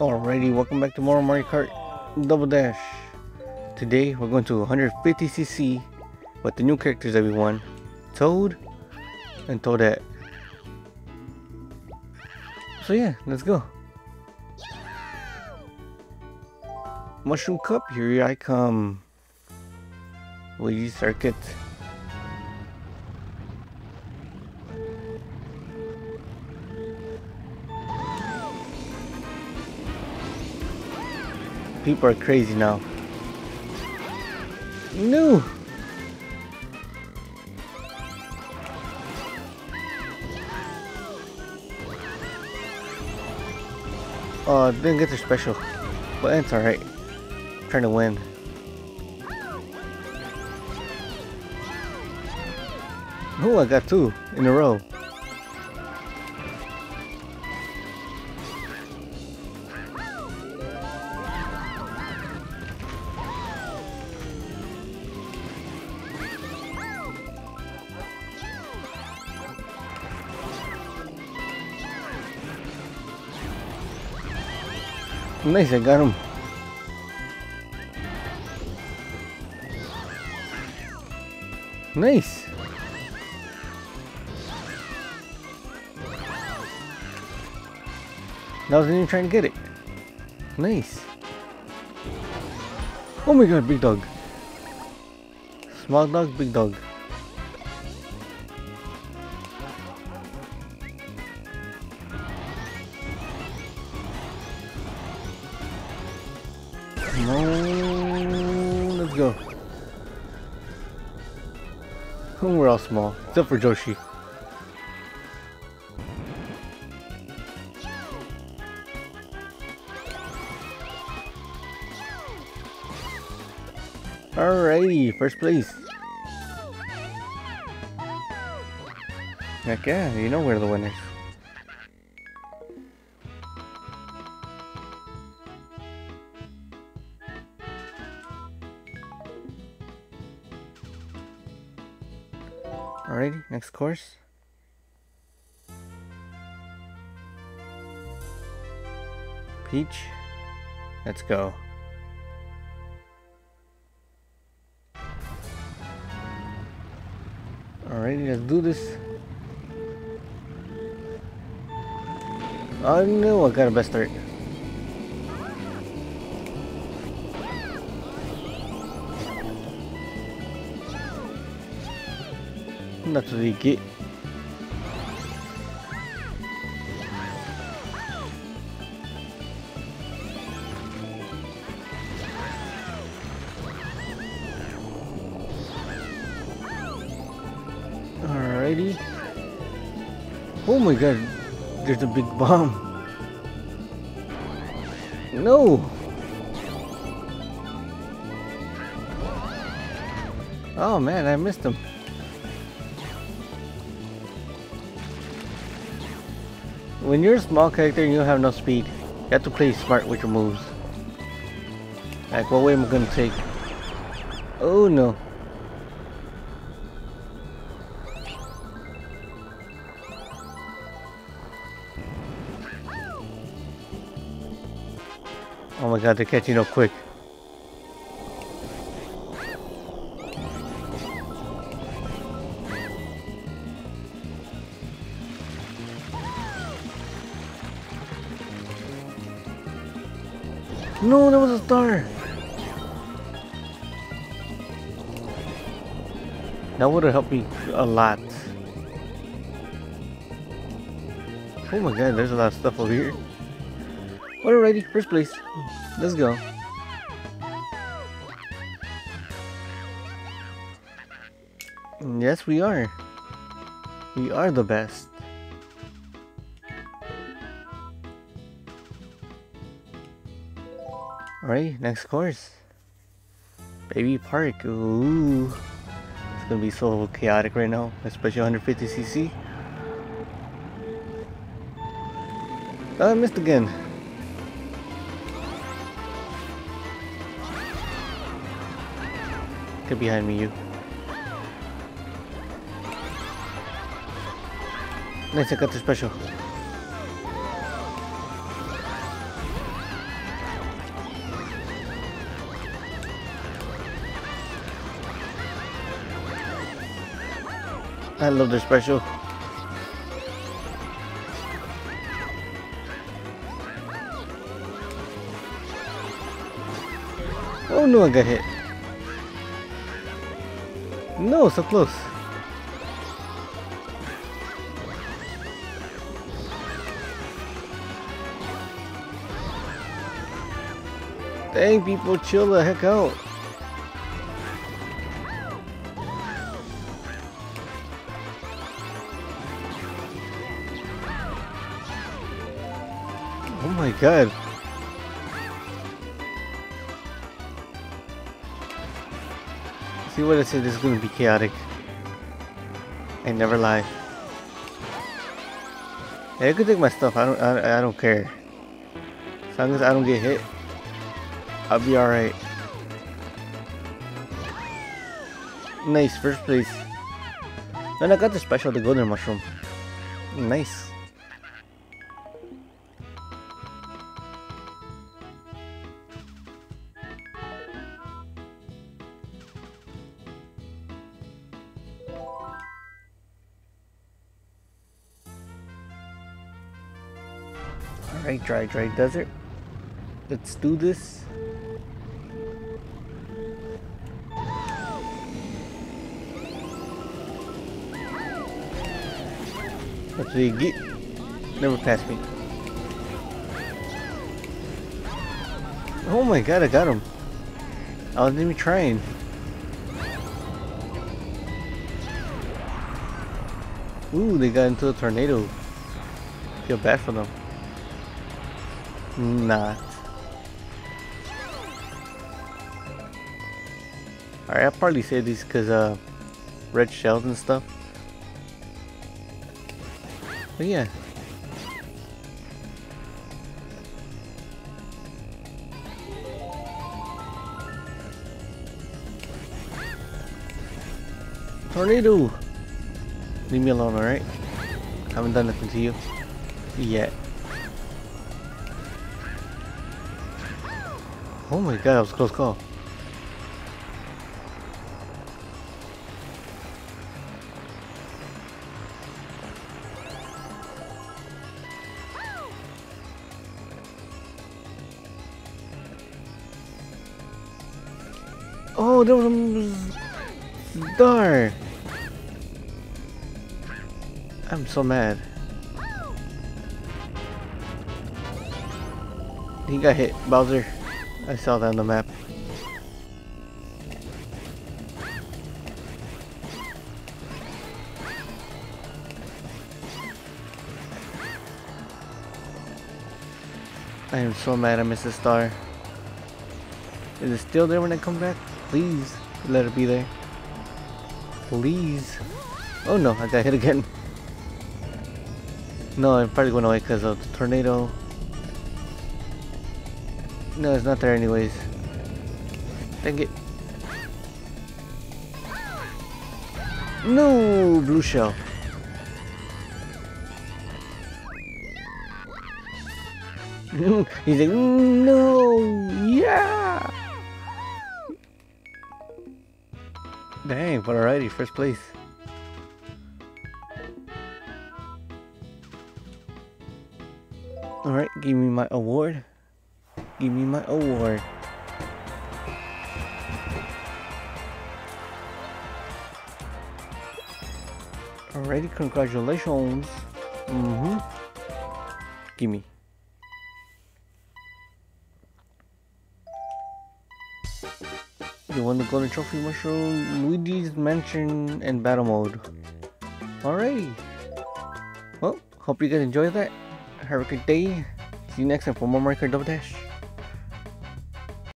Alrighty, welcome back to more Mario Kart Double Dash. Today we're going to 150cc with the new characters won. Toad and Toadette. So yeah, let's go. Mushroom Cup, here I come. Luigi Circuit. People are crazy now. No! Oh, didn't get the special. But it's alright. Trying to win. Oh, I got two in a row. Nice, I got him. Nice. I wasn't even trying to get it. Nice. Oh my god, big dog. Small dog, big dog. Come on, let's go. We're all small, except for Yoshi. Alrighty, first place. Heck yeah, you know we're the winners. Alrighty, next course. Peach, let's go. Alrighty, let's do this. Oh no, I got a best start. Alrighty. Oh my god, there's a big bomb. No! Oh man, I missed him. When you're a small character and you have no speed, you have to play smart with your moves. Like, what way am I gonna take? Oh no. Oh my god, they're catching up quick. No, there was a star. That would have helped me a lot. Oh my god, there's a lot of stuff over here. Alrighty, first place. Let's go. Yes, we are. We are the best. Alright, next course. Baby Park. Ooh. It's gonna be so chaotic right now, especially 150cc. Oh, I missed again. Get behind me, you. Nice, I got the special. I love their special. Oh no, I got hit. No, so close. Dang, people, chill the heck out. Oh my god. See what I said, this is gonna be chaotic. I never lie. Yeah, you can take my stuff, I don't I, I don't care. As long as I don't get hit, I'll be alright. Nice, first place. And I got the special, the golden mushroom. Nice. Alright, dry, dry desert. Let's do this. What did he get? Never pass me. Oh my god, I got him. I wasn't even trying. Ooh, they got into a tornado. Feel bad for them. Not. Alright, I'll probably say these because uh, red shells and stuff. But yeah. Tornado! Leave me alone, alright? Haven't done nothing to you. Yet. Oh my god, that was a close call. Oh, there was Dar. I'm so mad. He got hit, Bowser. I saw that on the map. I am so mad I missed the star. Is it still there when I come back? Please, let it be there. Please. Oh no, I got hit again. No, I'm probably going away because of the tornado. No, it's not there anyways. Dang it. No, blue shell. He's like, no, yeah. Dang, but alrighty, first place. Alright, give me my award. Give me my award. Alrighty, congratulations. Mm-hmm. Give me. You won the golden trophy mushroom, Luigi's Mansion, and battle mode. Alright. Well, hope you guys enjoyed that. Have a good day. See you next time for more Mario Double Dash.